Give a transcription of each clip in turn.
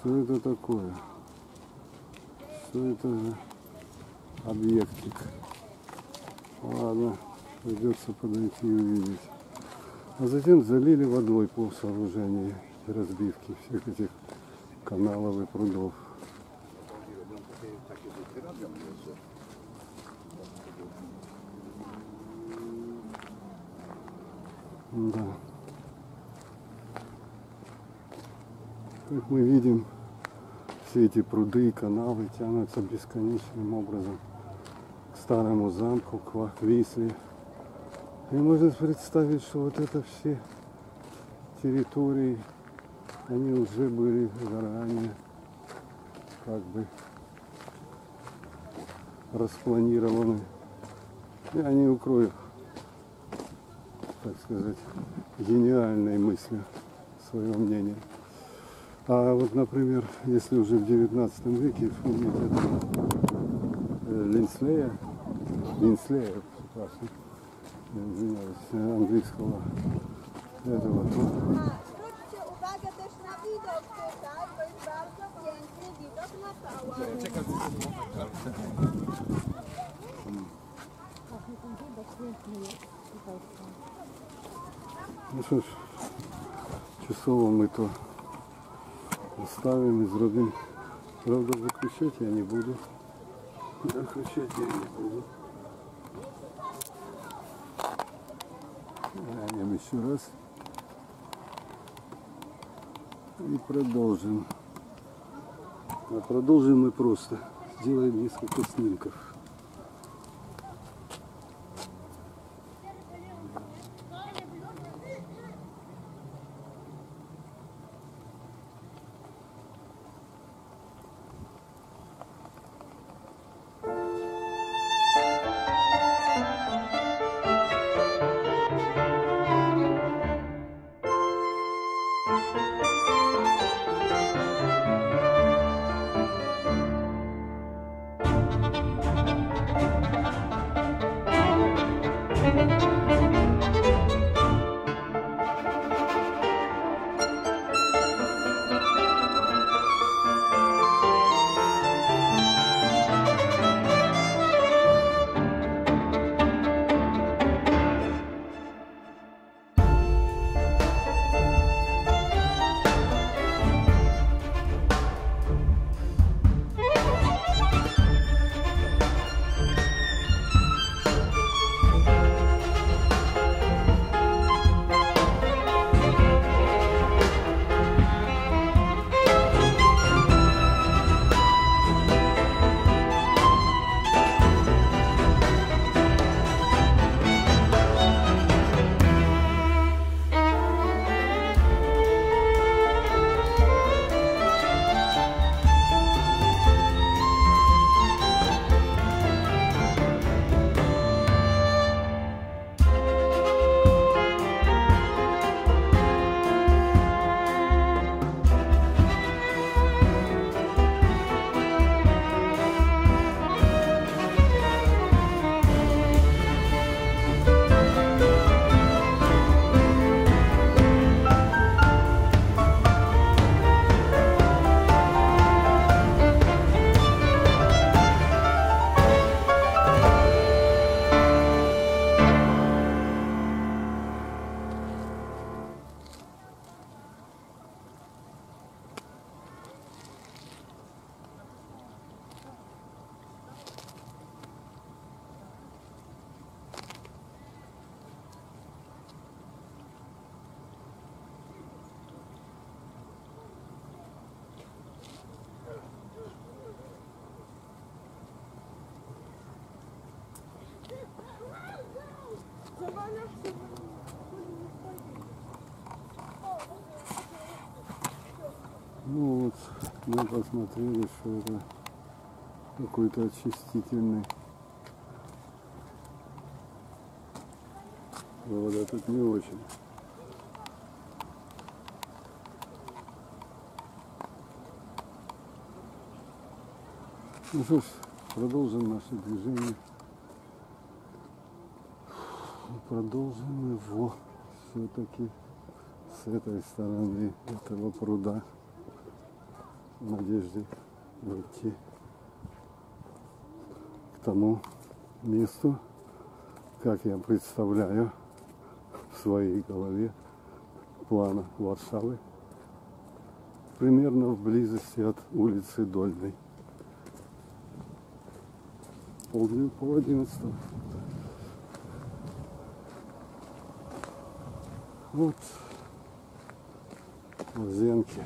Что это такое? Что это за объектик? Ладно, придется подойти и увидеть. А затем залили водой по сооружению и разбивке всех этих каналов и прудов. Да. Как мы видим, все эти пруды и каналы тянутся бесконечным образом к старому замку, к Висле. И можно представить, что вот это все территории, они уже были заранее как бы распланированы. И они укроют, так сказать, гениальной мыслью свое мнение. А вот, например, если уже в 19 веке вспомнить этого Линслея, Линслея, прекрасно, извиняюсь, английского этого. Ну що ж, часово ми то оставим і зробимо. Правда, виключати я не буду. Виключати я не буду. Глянем еще раз. И продолжим. А продолжим мы просто. Сделаем несколько снимков. Ну вот, мы посмотрели, что это какой-то очистительный. Вода тут не очень. Ну что ж, продолжим наше движение. Продолжим его все-таки с этой стороны этого пруда. в надежде выйти к тому месту, как я представляю в своей голове плана Варшавы, примерно в близости от улицы Дольной. Полдня, пол одиннадцатого. Вот Зенки.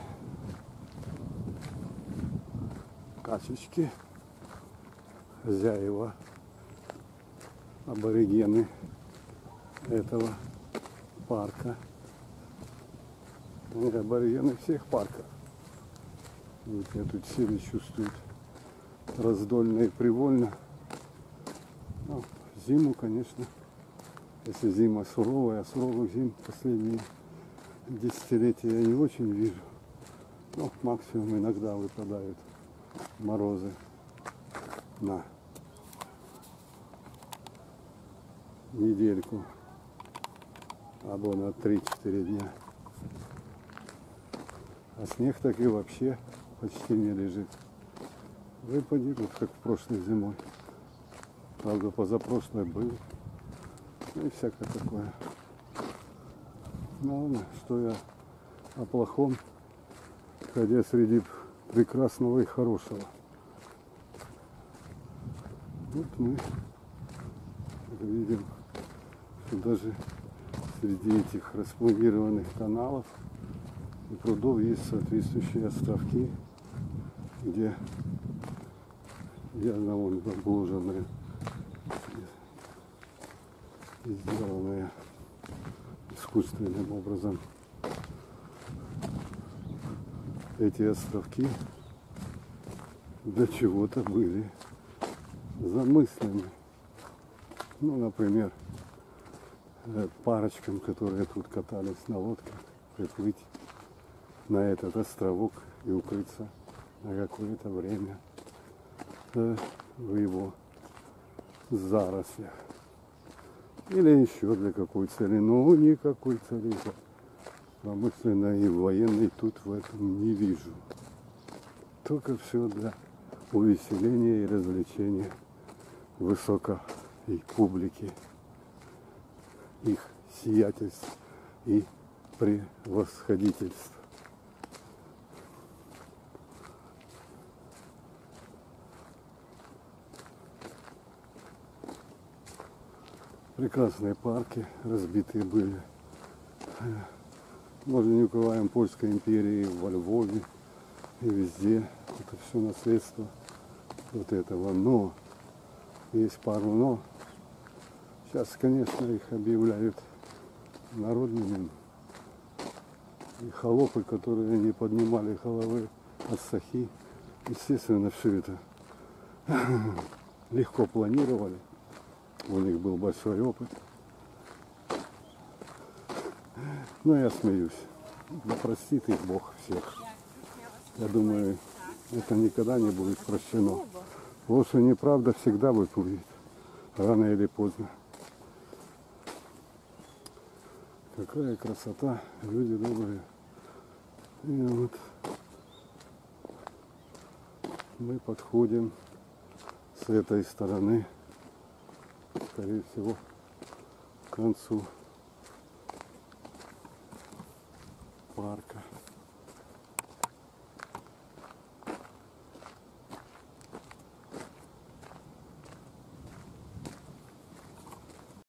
Качечки. Хозяева. Аборигены этого парка. Ну, аборигены всех парков. Вот я тут себя чувствует раздольно и привольно. Ну, зиму, конечно, если зима суровая, а суровых зим последние десятилетия я не очень вижу. Ну, максимум иногда выпадают морозы на недельку або на 3-4 дня. А снег так и вообще почти не лежит. Выпадет, вот как прошлой зимой. Правда, позапрошлой был. Ну и всякое такое. Ну ладно, что я о плохом, ходя среди прекрасного и хорошего. Вот мы видим, что даже среди этих распланированных каналов и прудов есть соответствующие островки, где явно вон обложенные сделанные искусственным образом эти островки для чего-то были замыслены. Ну, например, э, парочкам, которые тут катались на лодках, приплыть на этот островок и укрыться на какое-то время э, в его зарослях. Или еще для какой цели. Но никакой цели промышленной и военной тут в этом не вижу. Только все для увеселения и развлечения высокой публики, их сиятельств и превосходительств. Прекрасные парки разбитые были. Можно не укрываем Польской империи во Львове и везде. Это все наследство вот этого. Но есть пару но. Сейчас, конечно, их объявляют народными. И холопы, которые не поднимали головы от сахи, естественно, все это легко планировали. У них был большой опыт. Но я смеюсь. Да простит их Бог всех. Я думаю, это никогда не будет прощено. Ложь и неправда всегда выплывет. Рано или поздно. Какая красота, люди добрые. И вот мы подходим с этой стороны скорее всего, к концу парка.